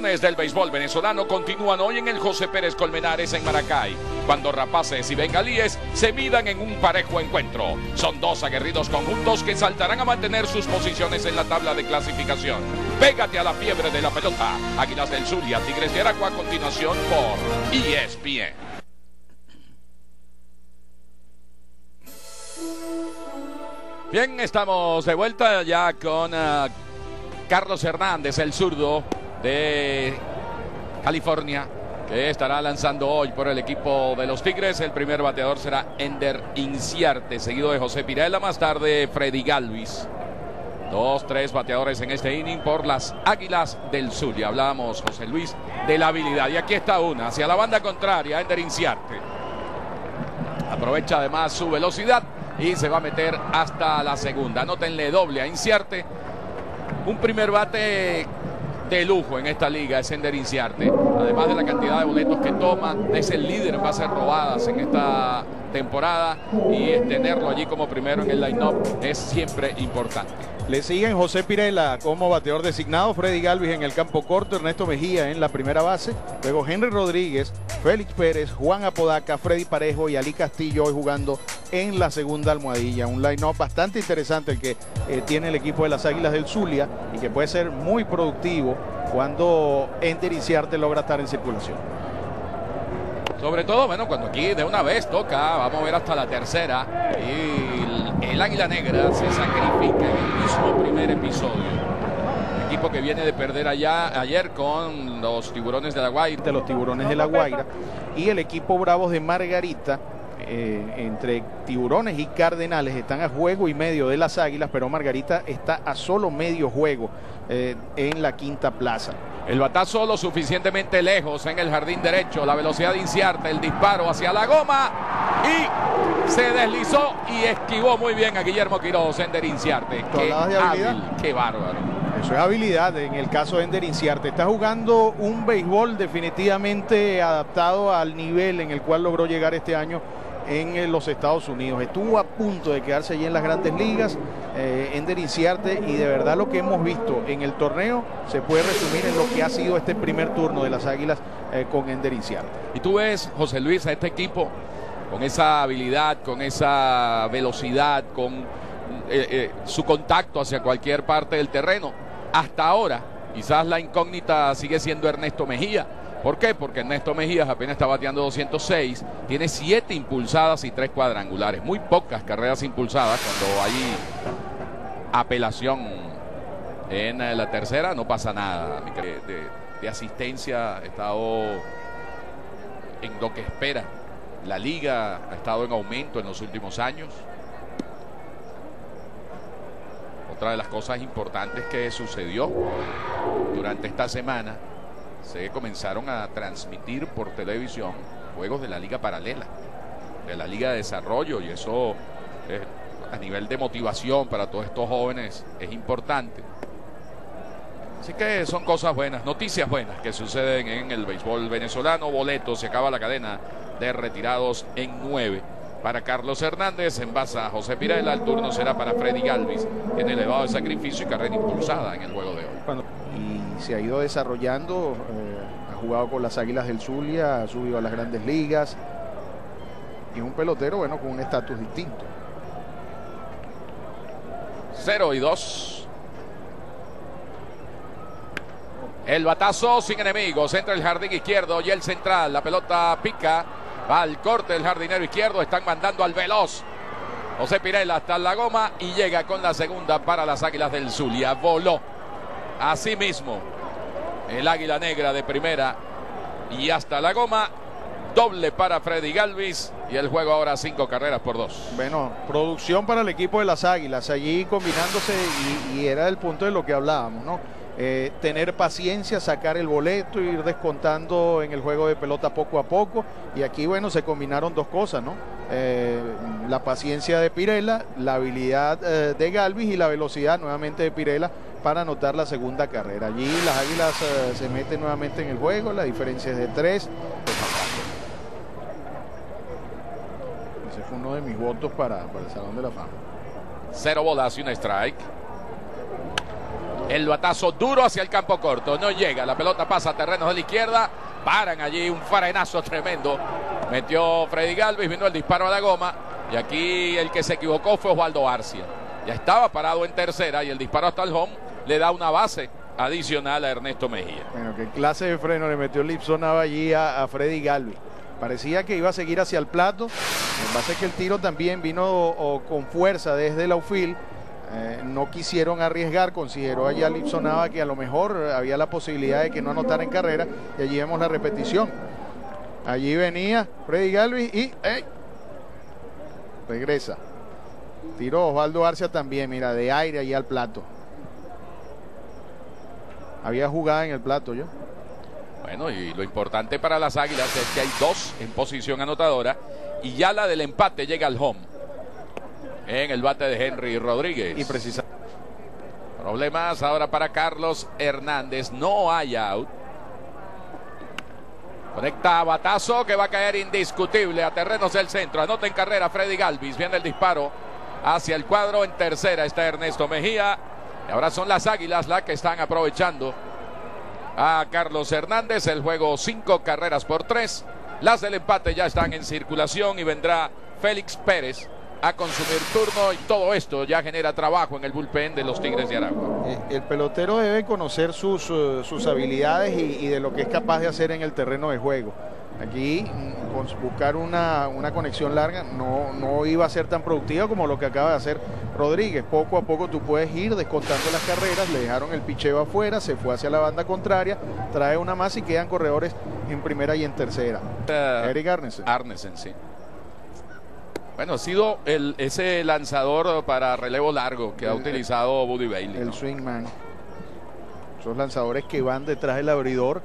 del béisbol venezolano continúan hoy en el José Pérez Colmenares en Maracay, cuando Rapaces y Bengalíes se midan en un parejo encuentro. Son dos aguerridos conjuntos que saltarán a mantener sus posiciones en la tabla de clasificación. Pégate a la fiebre de la pelota. Águilas del Zulia, Tigres de Aragua a continuación por ESPN. Bien, estamos de vuelta ya con uh, Carlos Hernández, el zurdo de California, que estará lanzando hoy por el equipo de los Tigres. El primer bateador será Ender Inciarte, seguido de José Pirela, más tarde Freddy Galvis. Dos, tres bateadores en este inning por las Águilas del Sur. Y hablábamos, José Luis, de la habilidad. Y aquí está una, hacia la banda contraria, Ender Inciarte. Aprovecha además su velocidad y se va a meter hasta la segunda. Anótenle doble a Inciarte. Un primer bate de lujo en esta liga es Ender Inciarte. Además de la cantidad de boletos que toma, es el líder en bases robadas en esta temporada y tenerlo allí como primero en el line-up es siempre importante. Le siguen José Pirela como bateador designado, Freddy Galvis en el campo corto, Ernesto Mejía en la primera base, luego Henry Rodríguez, Félix Pérez, Juan Apodaca, Freddy Parejo y Ali Castillo hoy jugando en la segunda almohadilla. Un line-up bastante interesante el que eh, tiene el equipo de las Águilas del Zulia y que puede ser muy productivo cuando Enter Inciarte logra estar en circulación. Sobre todo, bueno, cuando aquí de una vez toca, vamos a ver hasta la tercera. Y el, Águila Negra se sacrifica en el mismo primer episodio equipo que viene de perder allá ayer con los tiburones de la Guaira. De los tiburones de la Guaira. Y el equipo Bravos de Margarita, eh, entre tiburones y cardenales, están a juego y medio de las águilas, pero Margarita está a solo medio juego eh, en la quinta plaza. El batazo lo suficientemente lejos en el jardín derecho. La velocidad de Inciarte, el disparo hacia la goma. Y se deslizó y esquivó muy bien a Guillermo Quiroz, Ender Inciarte. Qué hábil, qué bárbaro. Eso es habilidad en el caso de Ender Inciarte. Está jugando un béisbol definitivamente adaptado al nivel en el cual logró llegar este año en eh, los Estados Unidos. Estuvo a punto de quedarse allí en las grandes ligas, eh, y de verdad lo que hemos visto en el torneo se puede resumir en lo que ha sido este primer turno de las Águilas eh, con Ender Inciarte. Y tú ves, José Luis, a este equipo con esa habilidad, con esa velocidad, con su contacto hacia cualquier parte del terreno. Hasta ahora, quizás la incógnita sigue siendo Ernesto Mejía ¿Por qué? Porque Ernesto Mejías apenas está bateando 206, tiene 7 impulsadas y 3 cuadrangulares. Muy pocas carreras impulsadas cuando hay apelación en eh, la tercera, no pasa nada. De, asistencia ha estado en lo que espera. La liga ha estado en aumento en los últimos años. Otra de las cosas importantes que sucedió durante esta semana se comenzaron a transmitir por televisión juegos de la liga paralela, de la liga de desarrollo y eso a nivel de motivación para todos estos jóvenes es importante. Así que son cosas buenas, noticias buenas que suceden en el béisbol venezolano. Boleto, se acaba la cadena de retirados en nueve. Para Carlos Hernández, en base a José Pirela, el turno será para Freddy Galvis, en elevado de sacrificio y carrera impulsada en el juego de hoy se ha ido desarrollando, eh, ha jugado con las Águilas del Zulia, ha subido a las grandes ligas y un pelotero, bueno, con un estatus distinto. 0 y 2. El batazo sin enemigos entre el jardín izquierdo y el central. La pelota pica. Va al corte del jardinero izquierdo. Están mandando al veloz. José Pirela hasta la goma y llega con la segunda para las Águilas del Zulia. Voló. Así mismo el Águila Negra de primera y hasta la goma. Doble para Freddy Galvis y el juego ahora cinco carreras por dos. Bueno, producción para el equipo de las Águilas, allí combinándose y, era el punto de lo que hablábamos, ¿no? Eh, tener paciencia, sacar el boleto, ir descontando en el juego de pelota poco a poco. Y aquí, bueno, se combinaron dos cosas, ¿no? Eh, la paciencia de Pirela, la habilidad eh, de Galvis y la velocidad nuevamente de Pirela para anotar la segunda carrera. Allí las Águilas se meten nuevamente en el juego, la diferencia es de tres. Ese fue uno de mis votos para, el Salón de la Fama. Cero bolas y una strike. El batazo duro hacia el campo corto. No llega. La pelota pasa a terrenos de la izquierda. Paran allí un farenazo tremendo. Metió Freddy Galvis. Vino el disparo a la goma. Y aquí el que se equivocó fue Osvaldo Arcia. Ya estaba parado en tercera y el disparo hasta el home le da una base adicional a Ernesto Mejía. Bueno, qué clase de freno le metió Lipson allí a, Freddy Galvis. Parecía que iba a seguir hacia el plato. Pasa es que el tiro también vino con fuerza desde el outfield. Eh, no quisieron arriesgar, consideró allá Lipson que a lo mejor había la posibilidad de que no anotara en carrera y allí vemos la repetición. Allí venía Freddy Galvis y regresa. Tiró Osvaldo Arcia también, mira, de aire allí al plato. Había jugado en el plato yo. Bueno, y lo importante para las Águilas es que hay dos en posición anotadora y ya la del empate llega al home en el bate de Henry Rodríguez. Y precisa. Problemas ahora para Carlos Hernández. No hay out. Conecta batazo que va a caer indiscutible a terrenos del centro. Anota en carrera Freddy Galvis. Viene el disparo hacia el cuadro. En tercera está Ernesto Mejía. Y ahora son las Águilas las que están aprovechando a Carlos Hernández. El juego cinco carreras por tres. Las del empate ya están en circulación y vendrá Félix Pérez a consumir turno y todo esto ya genera trabajo en el bullpen de los Tigres de Aragua. Eh, el pelotero debe conocer sus, eh, sus habilidades y, de lo que es capaz de hacer en el terreno de juego. Aquí mm, buscar una, una, conexión larga no, no iba a ser tan productiva como lo que acaba de hacer Rodríguez. Poco a poco tú puedes ir descontando las carreras, le dejaron el picheo afuera, se fue hacia la banda contraria, trae una más y quedan corredores en primera y en tercera. Uh, Eric Arnesen. Arnesen, sí. Bueno, ha sido el, ese lanzador para relevo largo que ha utilizado Buddy Bailey. El swingman. Esos lanzadores que van detrás del abridor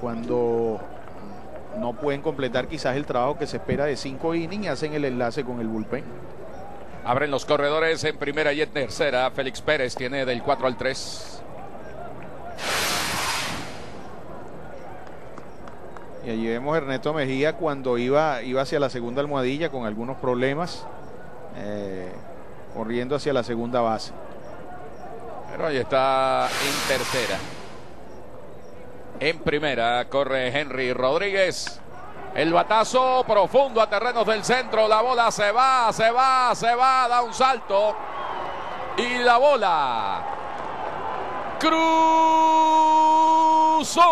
cuando no pueden completar quizás el trabajo que se espera de cinco innings y hacen el enlace con el bullpen. Abren los corredores en primera y en tercera. Félix Pérez tiene del 4 al 3. Y allí vemos Ernesto Mejía cuando iba, iba hacia la segunda almohadilla con algunos problemas, eh, corriendo hacia la segunda base. Pero ahí está en tercera. En primera corre Henry Rodríguez. El batazo profundo a terrenos del centro. La bola se va, se va, se va, da un salto. Y la bola cruzó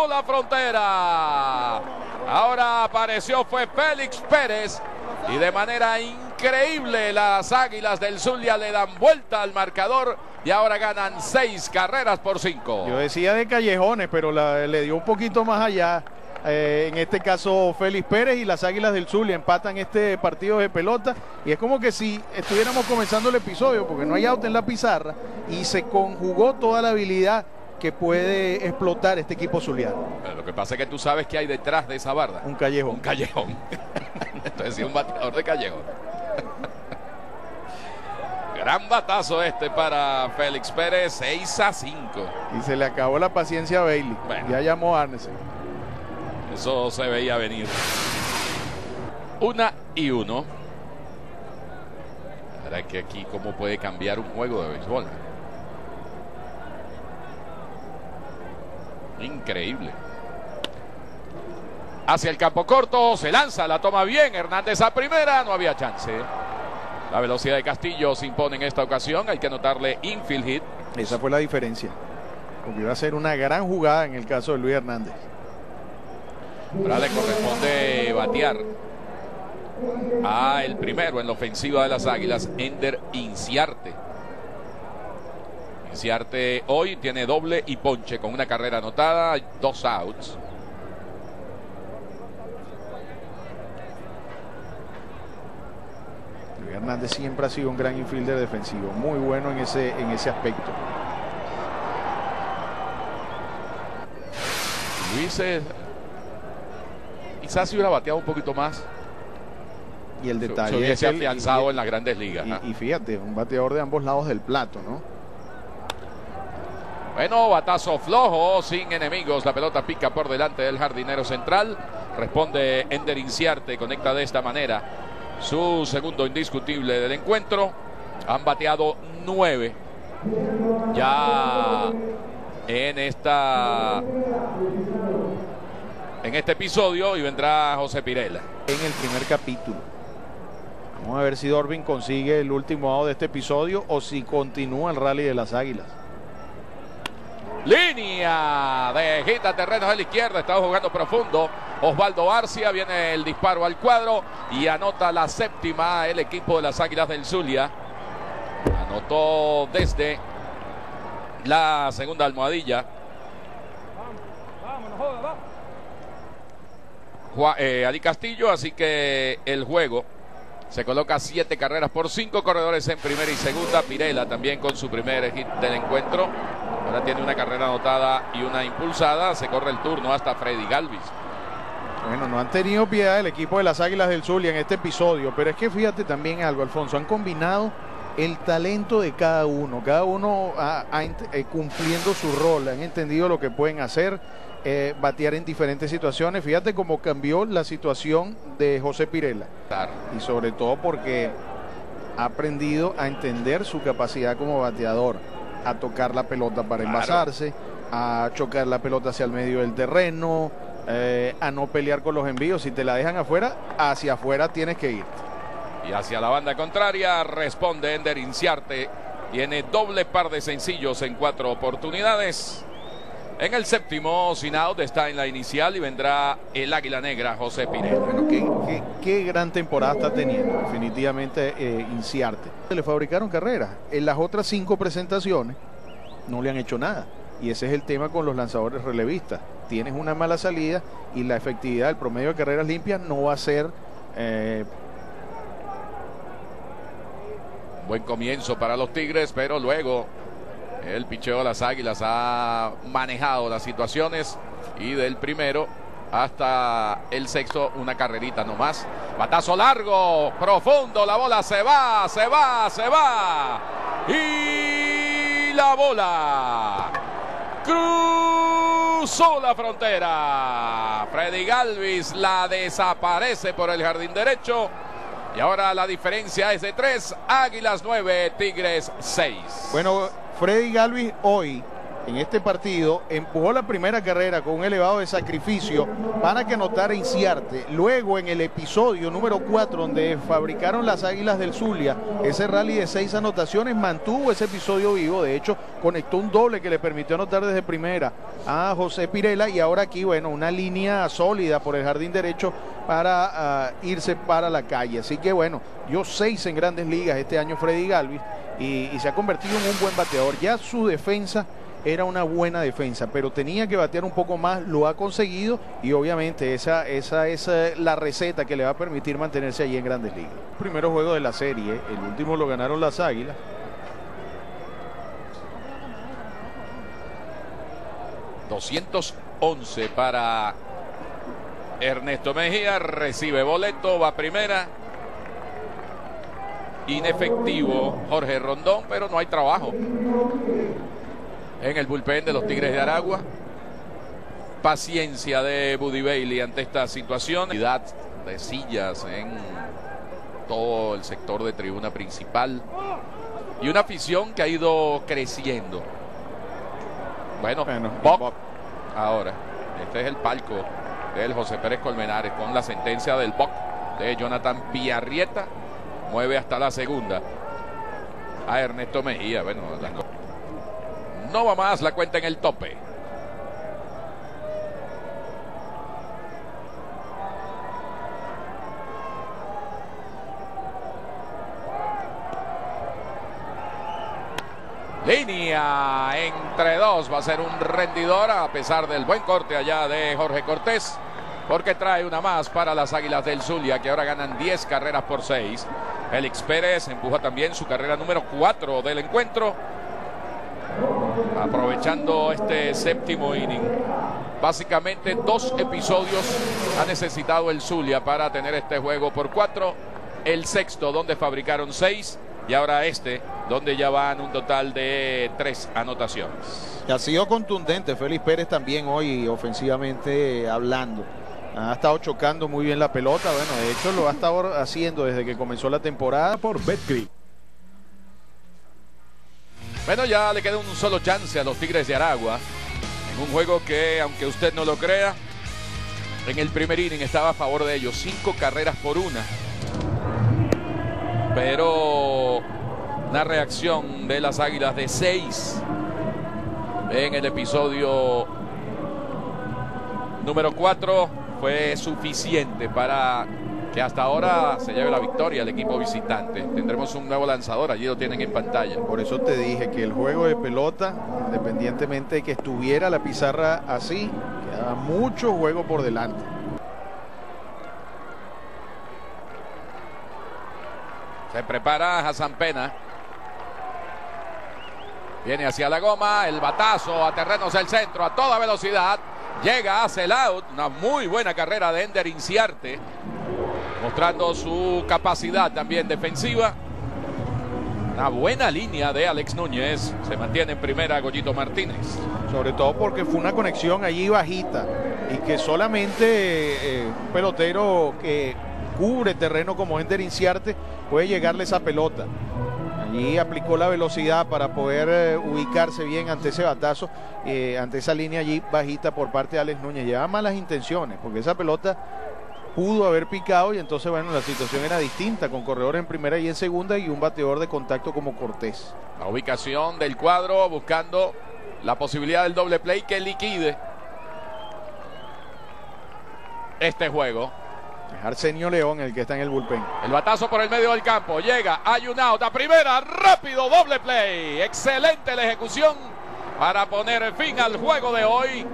la frontera. Ahora apareció fue Félix Pérez y de manera increíble las Águilas del Zulia le dan vuelta al marcador y ahora ganan seis carreras por cinco. Yo decía de callejones, pero le dio un poquito más allá. Eh, en este caso Félix Pérez y las Águilas del Zulia empatan este partido de pelota y es como que si estuviéramos comenzando el episodio porque no hay auto en la pizarra y se conjugó toda la habilidad que puede explotar este equipo zuliano. lo que pasa es que tú sabes que hay detrás de esa barda. Un callejón. Un callejón. Entonces, un bateador de callejón. Gran batazo este para Félix Pérez, 6 a 5. Y se le acabó la paciencia a Bailey. Ya llamó a Arnesen. Eso se veía venir. Una y uno. Ahora que aquí cómo puede cambiar un juego de béisbol. Increíble. Hacia el campo corto, se lanza, la toma bien. Hernández a primera, no había chance. La velocidad de Castillo se impone en esta ocasión. Hay que anotarle infield hit. Esa fue la diferencia. Porque iba a ser una gran jugada en el caso de Luis Hernández. Ahora le corresponde batear a el primero en la ofensiva de las Águilas, Ender Inciarte. Inciarte hoy tiene doble y ponche con una carrera anotada, dos outs. Luis Hernández siempre ha sido un gran infielder defensivo, muy bueno en ese, en ese aspecto. Luis es, quizás si hubiera bateado un poquito más. Y el detalle se, hubiese afianzado en las grandes ligas. Y, y, fíjate, un bateador de ambos lados del plato, ¿no? Bueno, batazo flojo, sin enemigos. La pelota pica por delante del jardinero central. Responde Ender Inciarte, conecta de esta manera su segundo indiscutible del encuentro. Han bateado nueve. Ya en esta en este episodio y vendrá José Pirela. En el primer capítulo. Vamos a ver si Dorvin consigue el último out de este episodio o si continúa el rally de las Águilas. Línea de gita terrenos a la izquierda. Está jugando profundo. Osvaldo Arcia viene el disparo al cuadro y anota la séptima el equipo de las Águilas del Zulia. Anotó desde la segunda almohadilla. Juan, eh, Ali Castillo, así que el juego se coloca siete carreras por cinco corredores en primera y segunda. Pirela también con su primer hit del encuentro. Ahora tiene una carrera anotada y una impulsada. Se corre el turno hasta Freddy Galvis. Bueno, no han tenido piedad el equipo de las Águilas del Zulia en este episodio, pero es que fíjate también algo, Alfonso, han combinado el talento de cada uno, cada uno ha, ha, eh, cumpliendo su rol, han entendido lo que pueden hacer, eh, batear en diferentes situaciones. Fíjate cómo cambió la situación de José Pirela. Y sobre todo porque ha aprendido a entender su capacidad como bateador, a tocar la pelota para Claro. envasarse, a chocar la pelota hacia el medio del terreno, eh, a no pelear con los envíos. Si te la dejan afuera, hacia afuera tienes que ir. Y hacia la banda contraria responde Ender Inciarte. Tiene doble par de sencillos en cuatro oportunidades. En el séptimo, sin out, está en la inicial y vendrá el Águila Negra, José Pineda. Bueno, qué, qué- qué gran temporada está teniendo, definitivamente eh, Inciarte. Le fabricaron carreras. En las otras cinco presentaciones no le han hecho nada. Y ese es el tema con los lanzadores relevistas. Tienes una mala salida y la efectividad, el promedio de carreras limpias no va a ser eh, Buen comienzo para los Tigres, pero luego el picheo de las Águilas ha manejado las situaciones y del primero hasta el sexto una carrerita nomás. Batazo largo, profundo, la bola se va, se va, se va. Y la bola cruzó la frontera. Freddy Galvis la desaparece por el jardín derecho. Y ahora la diferencia es de tres, Águilas 9, Tigres 6. Bueno, Freddy Galvis hoy en este partido empujó la primera carrera con un elevado de sacrificio para que anotara Inciarte. Luego en el episodio número 4 donde fabricaron las Águilas del Zulia, ese rally de seis anotaciones mantuvo ese episodio vivo. De hecho, conectó un doble que le permitió anotar desde primera a José Pirela y ahora aquí, bueno, una línea sólida por el jardín derecho para ah, irse para la calle. Así que bueno, dio seis en grandes ligas este año Freddy Galvis y, y se ha convertido en un buen bateador. Ya su defensa era una buena defensa, pero tenía que batear un poco más, lo ha conseguido y obviamente esa, esa es eh, la receta que le va a permitir mantenerse allí en grandes ligas. Primero juego de la serie, el último lo ganaron las Águilas. ...211 para Ernesto Mejía, recibe boleto, va primera. Inefectivo Jorge Rondón, pero no hay trabajo. En el bullpen de los Tigres de Aragua. Paciencia de Buddy Bailey ante esta situación. De sillas en todo el sector de tribuna principal. Y una afición que ha ido creciendo. Bueno, Bueno, Boc. ahora. Este es el palco del José Pérez Colmenares con la sentencia del BOC de Jonathan Villarrieta. Mueve hasta la segunda a Ernesto Mejía. Bueno, no va más la cuenta en el tope. Línea entre dos. Va a ser un rendidor a pesar del buen corte allá de Jorge Cortés. Porque trae una más para las Águilas del Zulia que ahora ganan 10 carreras por 6. Félix Pérez empuja también su carrera número 4 del encuentro. Aprovechando este séptimo inning. Básicamente dos episodios ha necesitado el Zulia para tener este juego por 4. El sexto donde fabricaron 6 y ahora este donde ya van un total de 3 anotaciones. Ha sido contundente Félix Pérez también hoy ofensivamente hablando. Ha estado chocando muy bien la pelota. Bueno, de hecho lo ha estado haciendo desde que comenzó la temporada. por Betcris. Bueno, ya le queda un solo chance a los Tigres de Aragua Un juego que, aunque usted no lo crea, en el primer inning estaba a favor de ellos. Cinco carreras por una. Pero una reacción de las Águilas de seis en el episodio número cuatro fue suficiente para que hasta ahora se lleve la victoria el equipo visitante. Tendremos un nuevo lanzador, allí lo tienen en pantalla. Por eso te dije que el juego de pelota, independientemente de que estuviera la pizarra así, quedaba mucho juego por delante. Se prepara Hassan Pena. Viene hacia la goma, el batazo a terrenos del centro a toda velocidad. Llega, hace el out. Una muy buena carrera de Ender Inciarte mostrando su capacidad también defensiva. Una buena línea de Alex Núñez. Se mantiene en primera Goyito Martínez. Sobre todo porque fue una conexión allí bajita y que solamente eh, un pelotero que cubre terreno como Ender Inciarte puede llegarle esa pelota. Allí aplicó la velocidad para poder eh, ubicarse bien ante ese batazo, eh, ante esa línea allí bajita por parte de Alex Núñez. Lleva malas intenciones porque esa pelota pudo haber picado y entonces, bueno, la situación era distinta, con corredor en primera y en segunda y un bateador de contacto como Cortés. La ubicación del cuadro buscando la posibilidad del doble play que liquide este juego. Es Arsenio León el que está en el bullpen. El batazo por el medio del campo. Llega, hay un out primera. Rápido, doble play. Excelente la ejecución para poner fin al juego de hoy.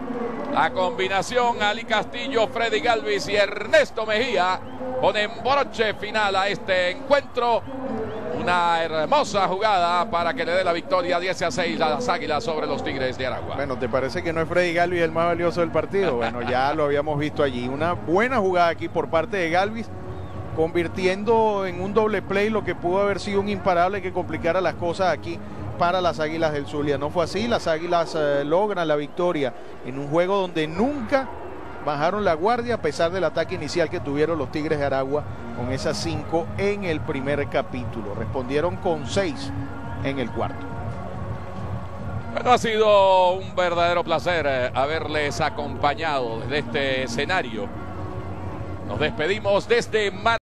La combinación Ali Castillo, Freddy Galvis y Ernesto Mejía ponen broche final a este encuentro. Una hermosa jugada para que le dé la victoria 10 a 6 a las Águilas sobre los Tigres de Aragua. Bueno, ¿te parece que no es Freddy Galvis el más valioso del partido? Bueno, ya lo habíamos visto allí. Una buena jugada aquí por parte de Galvis, convirtiendo en un doble play lo que pudo haber sido un imparable que complicara las cosas aquí para las Águilas del Zulia. No fue así, las Águilas eh, logran la victoria en un juego donde nunca bajaron la guardia a pesar del ataque inicial que tuvieron los Tigres de Aragua con esas cinco en el primer capítulo. Respondieron con seis en el cuarto. Ha sido un verdadero placer eh, haberles acompañado desde este escenario. Nos despedimos desde Mar